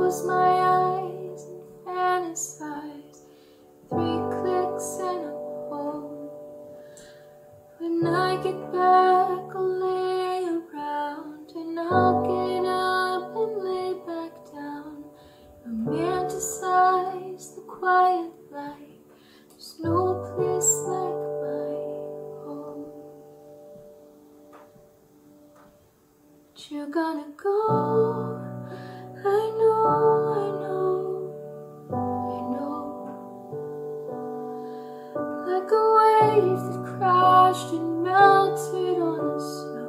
close my eyes and fantasize. Three clicks and I'm home. When I get back, I'll lay around and I'll get up and lay back down. Romanticize the quiet life. There's no place like my home. But you're gonna go. A wave that crashed and melted on the snow.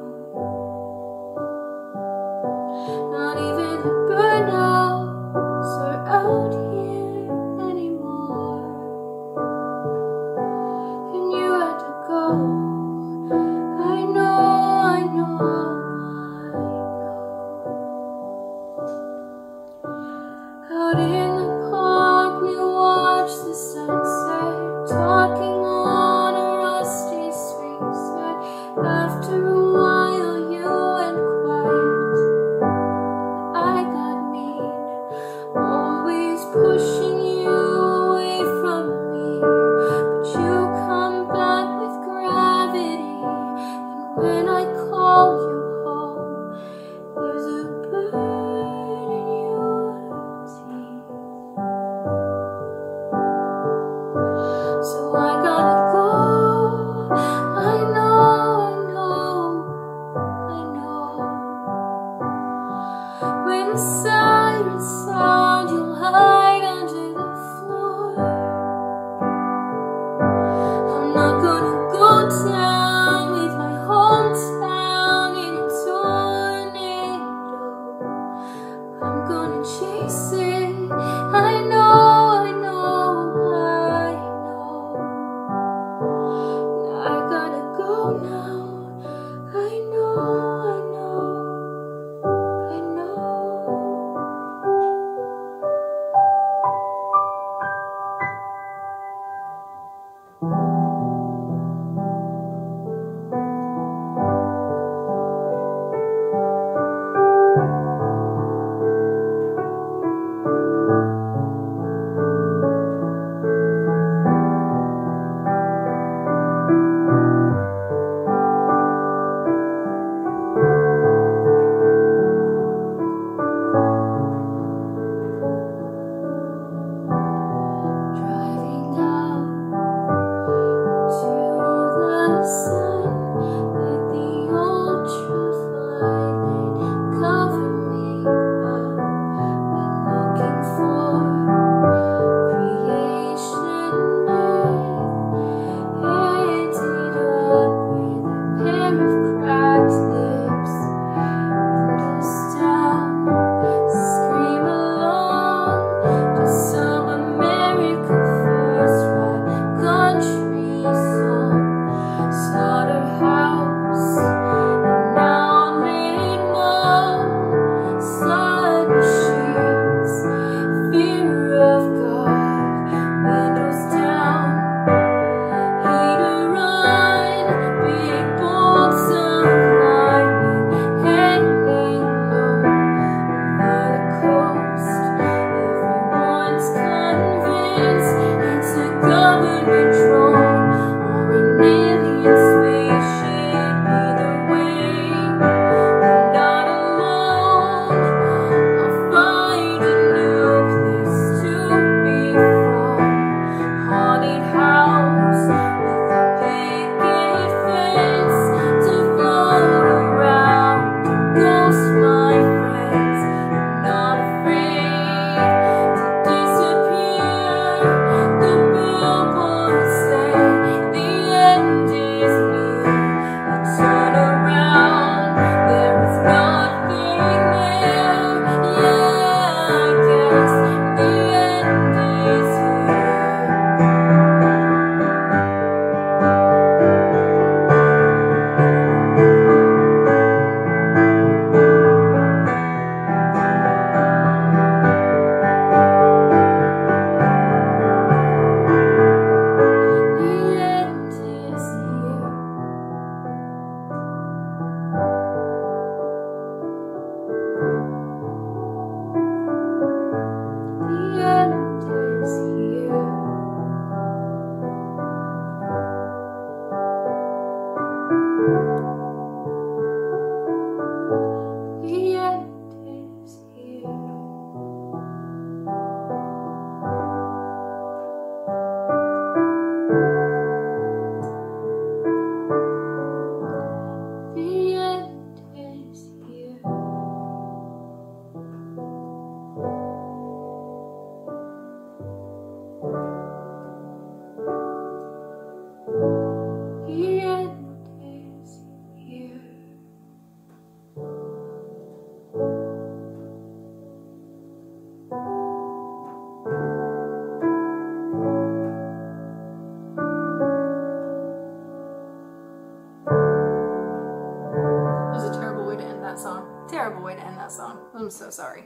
I'm so sorry.